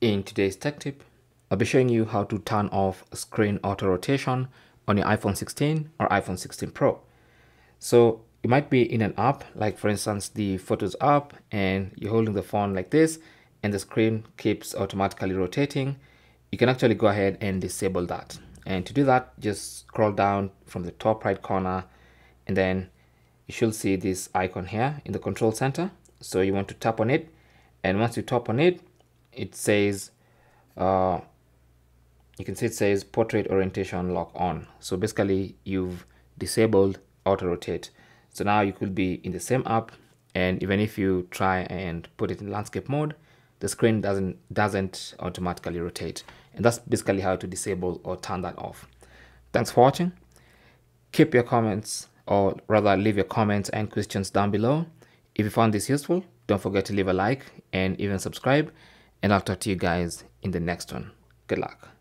In today's tech tip, I'll be showing you how to turn off screen auto rotation on your iPhone 16 or iPhone 16 Pro. So you might be in an app, like for instance, the Photos app, and you're holding the phone like this, and the screen keeps automatically rotating. You can actually go ahead and disable that. And to do that, just scroll down from the top right corner, and then you should see this icon here in the control center. So you want to tap on it, and once you tap on it, it says uh, you can see it says portrait orientation lock on. So basically you've disabled auto rotate. So now you could be in the same app and even if you try and put it in landscape mode the screen doesn't doesn't automatically rotate. And that's basically how to disable or turn that off. Thanks for watching. Keep your comments or rather leave your comments and questions down below. If you found this useful don't forget to leave a like and even subscribe and I'll talk to you guys in the next one. Good luck.